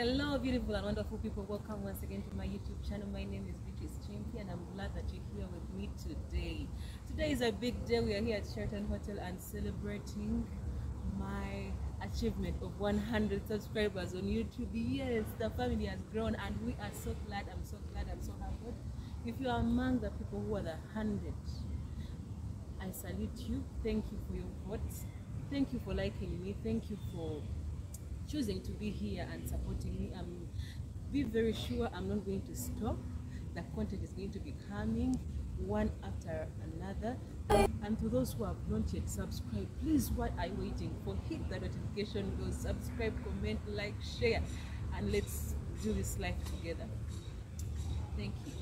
Hello, beautiful and wonderful people. Welcome once again to my YouTube channel. My name is Beatrice Kimpi, and I'm glad that you're here with me today. Today is a big day. We are here at Sheraton Hotel and celebrating my achievement of 100 subscribers on YouTube. Yes, the family has grown, and we are so glad. I'm so glad. I'm so happy. If you are among the people who are the 100, I salute you. Thank you for your votes. Thank you for liking me. Thank you for choosing to be here and supporting me. Um, be very sure I'm not going to stop. The content is going to be coming one after another. And to those who have not yet subscribed, please, what are you waiting for? Hit the notification bell, subscribe, comment, like, share, and let's do this life together. Thank you.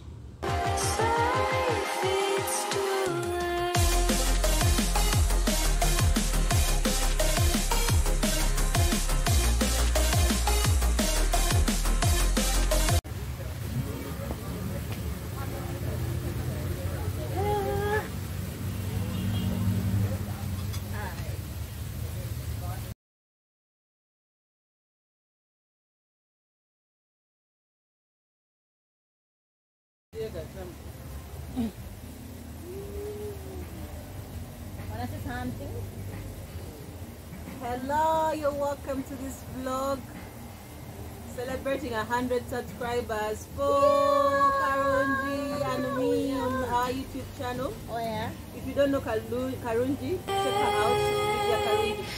Wanna say something? Hello, you're welcome to this vlog celebrating a hundred subscribers for Karunji and me on our YouTube channel. Oh yeah. If you don't know Karunji, check her out. Lydia Karunji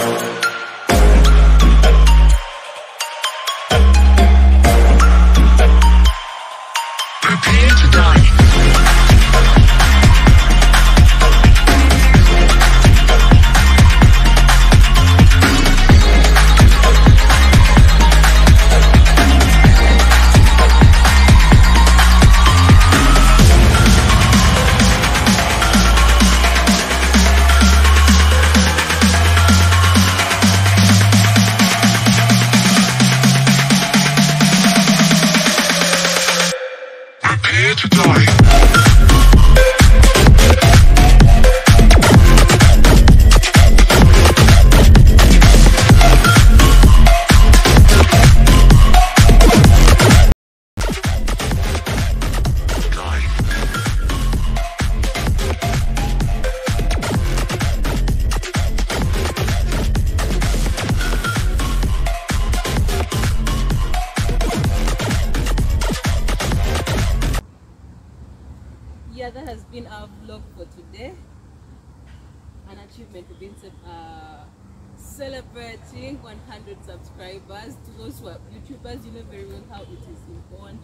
Prepare to in our vlog for today. An achievement we've been uh, celebrating 100 subscribers. To those who are YouTubers, you know very well how it is important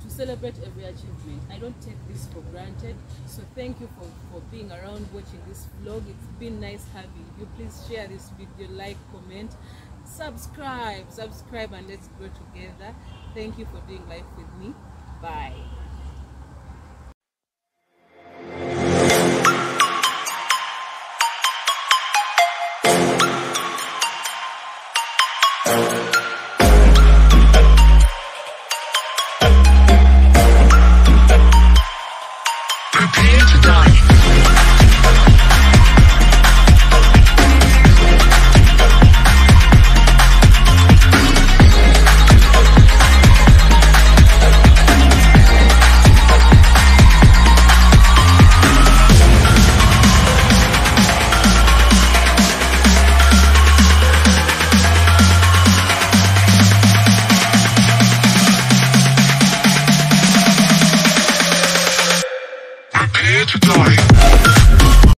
to celebrate every achievement. I don't take this for granted. So thank you for, for being around watching this vlog. It's been nice having you. Please share this video, like, comment, subscribe, subscribe, and let's grow together. Thank you for doing life with me. Bye.